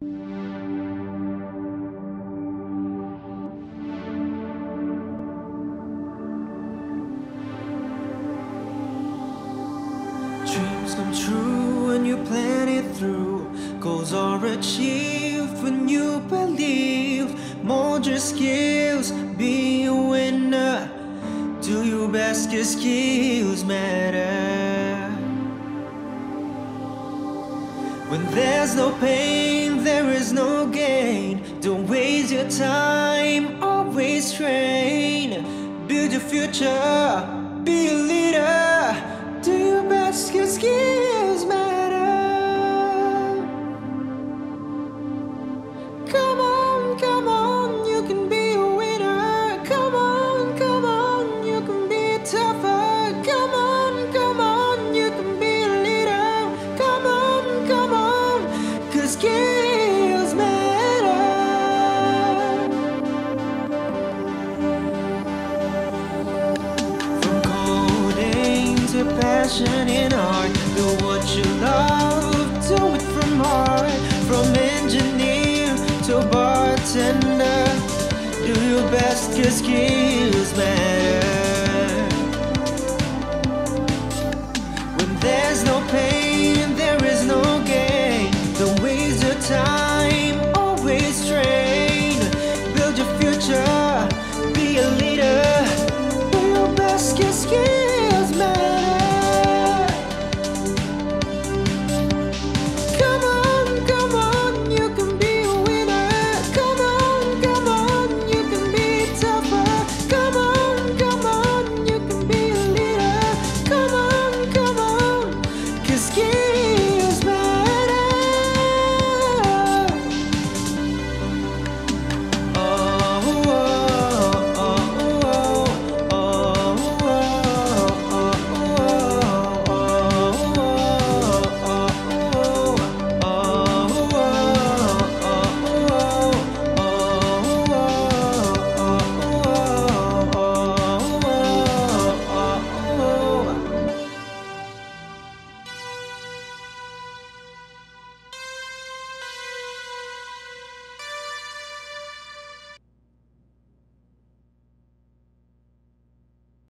Dreams come true when you plan it through. Goals are achieved when you believe. Mold your skills, be a winner. Do your best, cause skills matter. When there's no pain, your time, always train. Build your future, be a leader. Do your best, cause skills matter. Come on, come on, you can be a winner. Come on, come on, you can be tougher. Come on, come on, you can be a leader. Come on, come on, cause skills passion in art, do what you love, do it from heart. From engineer to bartender, do your best cause skills matter. When there's no pain, there is no gain. Don't waste your time, always train. Build your future,